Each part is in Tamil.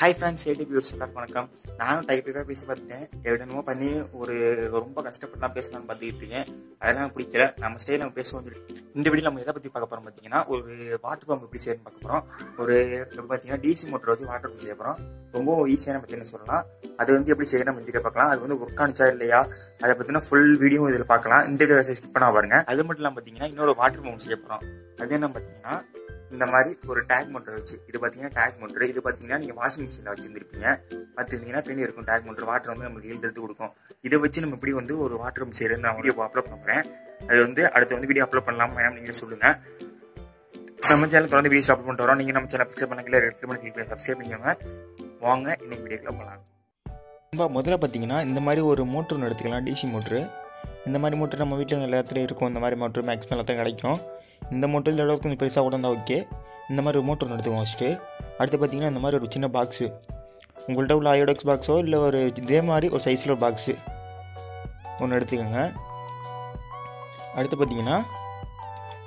ஹை ஃப்ரெண்ட்ஸ் ஏடி வியூர்ஸ் எல்லாருக்கும் வணக்கம். நானும் டைப் டைப்பாக பேசி பார்த்துட்டேன். எவ்வளோ பண்ணி ஒரு ரொம்ப கஷ்டப்பட்டுலாம் பேசலாம்னு பார்த்துக்கிட்டு இருக்கேன். அதெல்லாம் பிடிக்கல. நம்ம ஸ்டைல் நம்ம பேசுவோம் சொல்லிட்டு. இந்த வீடியோ நம்ம எதை பற்றி பார்க்க போகிறோம் பார்த்தீங்கன்னா ஒரு வாட்டர் பம்ப் எப்படி செய்யணும்னு பார்க்க போகிறோம் ஒரு பார்த்தீங்கன்னா டிசி மோட்டர் வச்சு வாட்டர் பம்ப் செய்ய போகிறோம் ரொம்ப ஈஸியான பற்றினு சொல்லலாம். அது வந்து எப்படி செய்யணும் நம்ம இந்த பார்க்கலாம். அது வந்து ஒர்க் ஆனிச்சா இல்லையா? அதை பற்றின ஃபுல் வீடியோ இதில் பார்க்கலாம். இந்த வீடியோ ஸ்கிப் பண்ணா பாருங்க. அது மட்டும் இல்லாமல் பார்த்தீங்கன்னா இன்னொரு வாட்டர் பம்ப் செய்ய போகிறோம் அது என்ன பார்த்தீங்கன்னா இந்த மாதிரி ஒரு டேக் மோட்டர் வச்சு இது பார்த்தீங்கன்னா டேக் மோட்டர் இது பார்த்தீங்கன்னா நீங்கள் வாஷிங் மிஷினில் வச்சுருந்துருப்பீங்க. பார்த்துருந்தீங்கன்னா பின்னாடி இருக்கும் டேக் மோட்டர் வாட்டர் வந்து நம்மளுக்கு எழுதுறது கொடுக்கும். இதை வச்சு நம்ம இப்படி வந்து ஒரு வாட்டர் பம்ப் செய்கிறது நான் வீடியோ அப்லோட் பண்ணுறேன் அது வந்து அடுத்து வந்து வீடியோ அப்லோட் பண்ணலாம் மேம் நீங்கள் சொல்லுங்கள் நம்ம சேனல் தொடர்ந்து வீடியோஸ் அப்லோட் பண்ணிட்டு வரோம். நீங்கள் நம்ம சேனல் சப்ஸ்கிரைப் பண்ணல ரெட் பண்ணி கிளிக் பண்ணி சப்ஸ்கிரைப் பண்ணிக்கோங்க. வாங்க இன்னைக்கு வீடியோக்குள்ள போகலாம். ரொம்ப முதல்ல பார்த்தீங்கன்னா இந்த மாதிரி ஒரு மோட்ரு ஒன்று எடுத்துக்கலாம். டிசி மோட்ரு இந்த மாதிரி மோட்ரு நம்ம வீட்டில் எல்லாத்துலேயும் இருக்கும். இந்த மாதிரி மோட்ரு மேக்ஸிமம் எல்லாத்தையும் கிடைக்கும். இந்த மோட்டரில் அளவுக்கு கொஞ்சம் பெருசாக கூட இருந்தால் ஓகே இந்த மாதிரி ஒரு மோட்டர் எடுத்துக்கோங்க ஃபஸ்ட்டு அடுத்து பார்த்தீங்கன்னா இந்த மாதிரி ஒரு சின்ன பாக்ஸு உங்கள்கிட்ட உள்ள அயோடெக்ஸ் பாக்ஸோ இல்லை ஒரு இதே மாதிரி ஒரு சைஸில் ஒரு பாக்ஸு ஒன்று எடுத்துக்கோங்க. அடுத்து பார்த்தீங்கன்னா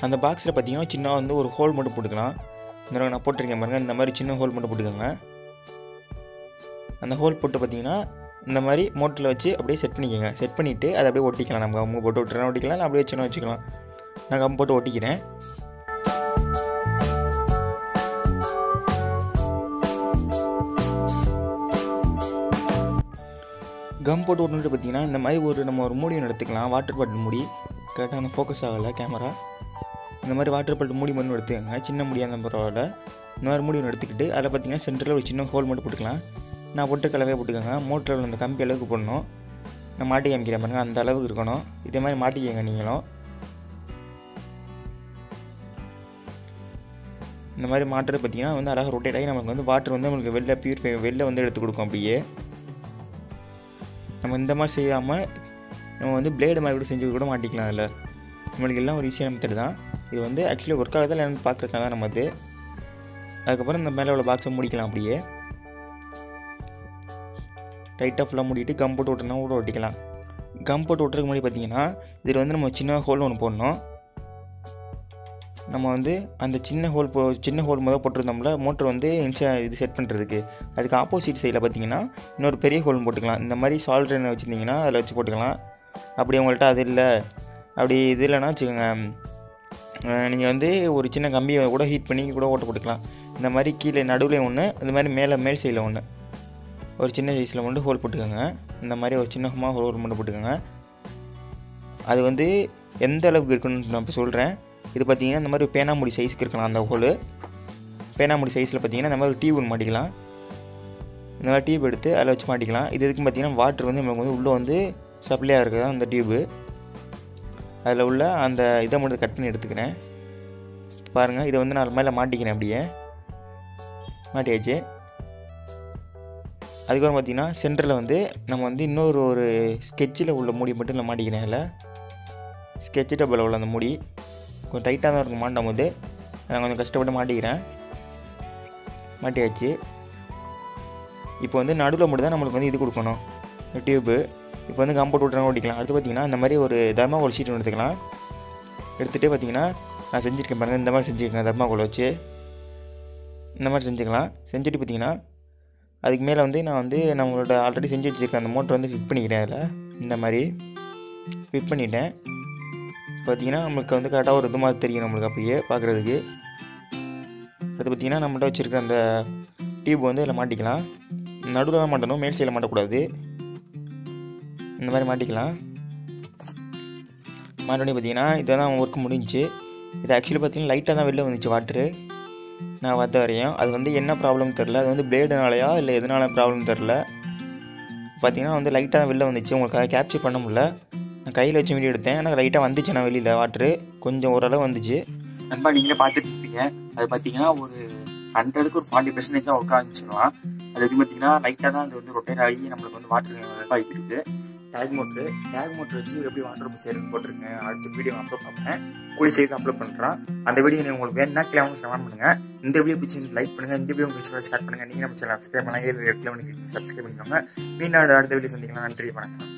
அந்த பாக்ஸில் பார்த்தீங்கன்னா சின்ன வந்து ஒரு ஹோல் மட்டும் போட்டுக்கலாம். இந்த நான் போட்டிருக்கேன் பாருங்கள் இந்த மாதிரி சின்ன ஹோல் மட்டும் போட்டுக்கோங்க. அந்த ஹோல் போட்டு பார்த்தீங்கன்னா இந்த மாதிரி மோட்டரில் வச்சு அப்படியே செட் பண்ணிக்கோங்க. செட் பண்ணிவிட்டு அதை அப்படியே ஒட்டிக்கலாம். நம்ம அவங்க போட்டு விட்டுறேன் ஒட்டிக்கலாம் இல்லை அப்படியே வச்சுனா வச்சுக்கலாம். நான் கம் போட்டு ஒட்டிக்கிறேன். கம் போட்டு ஒட்டுட்டு பார்த்தீங்கன்னா இந்த மாதிரி ஒரு நம்ம ஒரு மூடியை எடுத்துக்கலாம். வாட்டர் பாட்டில் மூடி. கரெக்டாக அந்த ஃபோக்கஸ் ஆகலை கேமரா இந்த மாதிரி வாட்டர் பாட்டில் மூடி மட்டும் எடுத்துக்கோங்க. சின்ன முடியாக இருந்தால் பரவாயில்ல. இந்த மாதிரி மூடி ஒன்று எடுத்துக்கிட்டு அதில் பார்த்தீங்கன்னா சென்டரில் ஒரு சின்ன ஹோல் மட்டும் போட்டுக்கலாம். நான் பொட்டு கலவையாக போட்டுக்கோங்க. மோட்டரில் அந்த கம்பி அளவுக்கு போடணும். நான் மாட்டி காமிக்கிறேன் பாருங்கள் அந்த அளவுக்கு இருக்கணும். இதே மாதிரி மாட்டிக்கங்க நீங்களும். இந்த மாதிரி மாட்டுறது பார்த்தீங்கன்னா வந்து அழகாக ரொட்டேட் ஆகி நமக்கு வந்து வாட்டர் வந்து நம்மளுக்கு வெளில பியூரிஃபை வெளில வந்து எடுத்து கொடுக்கும் அப்படியே. நம்ம இந்த மாதிரி செய்யாமல் நம்ம வந்து பிளேடு மாதிரி கூட செஞ்சு கூட மாட்டிக்கலாம் அதில். நம்மளுக்கு எல்லாம் ஒரு ஈஸியான மெத்தட் தான். இது வந்து ஆக்சுவலி ஒர்க் ஆகுதா இல்லைன்னு பார்க்குறதுக்காக நம்ம அது அதுக்கப்புறம் இந்த மேலே உள்ள பாக்ஸை முடிக்கலாம் அப்படியே. டைட்டாக ஃபுல்லாக மூடிட்டு கம் போட்டு விட்டுனா கூட ஒட்டிக்கலாம் கம் போட்டு விட்டுறதுக்கு முன்னாடி பார்த்தீங்கன்னா இதில் வந்து நம்ம சின்ன ஹோல் ஒன்று போடணும். நம்ம வந்து அந்த சின்ன ஹோல் போ சின்ன ஹோல் முதல் போட்டிருந்தோம்ல மோட்டர் வந்து இன்சா இது செட் பண்ணுறதுக்கு அதுக்கு ஆப்போசிட் சைடில் பார்த்தீங்கன்னா இன்னொரு பெரிய ஹோல் போட்டுக்கலாம். இந்த மாதிரி சால்ட்ரன் வச்சுருந்தீங்கன்னா அதில் வச்சு போட்டுக்கலாம். அப்படி உங்கள்கிட்ட அது இல்லை. அப்படி இது இல்லைன்னா வச்சுக்கோங்க நீங்கள் வந்து ஒரு சின்ன கம்பியை கூட ஹீட் பண்ணி கூட ஓட்ட போட்டுக்கலாம். இந்த மாதிரி கீழே நடுவில் ஒன்று இந்த மாதிரி மேலே மேல் சைடில் ஒன்று ஒரு சின்ன சைஸில் மட்டும் ஹோல் போட்டுக்கோங்க. இந்த மாதிரி ஒரு சின்னமாக ஹோல் மட்டும் போட்டுக்கோங்க. அது வந்து எந்த அளவுக்கு இருக்குன்னு நான் இப்போ சொல்கிறேன் இது பார்த்தீங்கன்னா இந்த மாதிரி பேனாமுடி சைஸுக்கு இருக்கலாம் அந்த ஹோலு பேனாமுடி சைஸில் பார்த்தீங்கன்னா இந்த மாதிரி டியூப் ஒன்று மாட்டிக்கலாம். இந்த மாதிரி டியூப் எடுத்து அதில் வச்சு மாட்டிக்கலாம். இது எதுக்கு பார்த்தீங்கன்னா வாட்டர் வந்து நம்மளுக்கு வந்து உள்ளே வந்து சப்ளையாக இருக்குது அந்த டியூபு அதில் உள்ள அந்த இதை மட்டும் கட் பண்ணி எடுத்துக்கிறேன். பாருங்கள் இதை வந்து நான் மேலே மாட்டிக்கிறேன் அப்படியே. மாட்டியாச்சு. அதுக்கப்புறம் பார்த்தீங்கன்னா சென்டரில் வந்து நம்ம வந்து இன்னொரு ஒரு ஸ்கெட்சில் உள்ள மூடி மட்டும் நான் மாட்டிக்கிறேன் அதில். ஸ்கெட்ச் டப்பில் உள்ள அந்த மூடி. கொஞ்சம் டைட்டாக தான் இருக்கும் மாட்டும் போது. நான் கொஞ்சம் கஷ்டப்பட்டு மாட்டிக்கிறேன். மாட்டியாச்சு. இப்போ வந்து நடுவில் மட்டும் தான் நம்மளுக்கு வந்து இது கொடுக்கணும். டியூப்பு. இப்போ வந்து கம்போட் விட்றாங்க ஓட்டிக்கலாம். அடுத்து பார்த்தீங்கன்னா இந்த மாதிரி ஒரு தர்மாகோல் ஷீட் ஒன்று எடுத்துக்கலாம். எடுத்துகிட்டு பார்த்தீங்கன்னா நான் செஞ்சுருக்கேன் பாருங்கள் இந்த மாதிரி செஞ்சுருக்கேன். தர்மாகோல் வச்சு. இந்த மாதிரி செஞ்சுக்கலாம். செஞ்சுட்டு பார்த்தீங்கன்னா அதுக்கு மேலே வந்து நான் வந்து நம்மளோட ஆல்ரெடி செஞ்சு வச்சுருக்கேன் அந்த மோட்டர் வந்து ஃபிட் பண்ணிக்கிறேன் அதில். இந்த மாதிரி. ஃபிட் பண்ணிட்டேன். பார்த்தீங்கன்னா நம்மளுக்கு வந்து கரெக்டாக ஒரு இது மாதிரி தெரியும் நம்மளுக்கு அப்படியே பார்க்குறதுக்கு. அது பார்த்திங்கன்னா நம்மகிட்ட வச்சுருக்க அந்த டியூப் வந்து அதில் மாட்டிக்கலாம். நடுவில் தான் மாட்டணும் மேல் சைடில் மாட்டக்கூடாது. இந்த மாதிரி மாட்டிக்கலாம். மறுபடியும் பார்த்தீங்கன்னா இதெல்லாம் ஒர்க் முடிஞ்சு இது ஆக்சுவலி பார்த்தீங்கன்னா லைட்டாக தான் வெளில வந்துச்சு வாட்ரு நான் வந்த வரையும். அது வந்து என்ன ப்ராப்ளம் தெரில அது வந்து பிளேடுனாலையா இல்லை எதனால ப்ராப்ளம் தெரில பார்த்தீங்கன்னா வந்து லைட்டாக வெளில வந்துச்சு. உங்களுக்கு கேப்சர் பண்ண முடியல. நான் கையில் வச்சு வீடியோ எடுத்தேன். ஆனால் லைட்டாக வந்துச்சு நான் வெளியில். வாட்ரு கொஞ்சம் ஓரளவு வந்துச்சு. நண்பா நீங்களே பார்த்துட்டு இருப்பீங்க. அது பார்த்தீங்கன்னா ஒரு ஹண்ட்ரடுக்கு ஒரு ஃபார்ட்டி பர்சன்டேஜாக தான் அது எப்படி பார்த்தீங்கன்னா லைட்டாக தான் அது வந்து ரொட்டேட் ஆகி நம்மளுக்கு வந்து வாட்டர் ஆகிட்டு இருக்கு. டேக் மோட்ரு டேக் மோட்ரு வச்சு எப்படி வாட்டர் பம்ப் செய்யறதுன்னு போட்டிருக்கேன் அடுத்த வீடியோ அப்லோட் பண்ணேன் கூடி செய்து அப்லோட் பண்ணுறான் அந்த வீடியோ உங்களுக்கு வேணும்னா கிளம்ப கமெண்ட் பண்ணுங்க. இந்த வீடியோ பிடிச்சி லைக் பண்ணுங்க. இந்த வீடியோ உங்களுக்கு ஷேர் பண்ணுங்கள் நீங்கள் நம்ம சேனல் சப்ஸ்கிரைப் பண்ணலாம். ஏழு இடத்துல சப்ஸ்கிரைப் பண்ணிக்கோங்க. மீண்டும் அடுத்த வீடியோ சந்திக்கலாம். நன்றி வணக்கம்.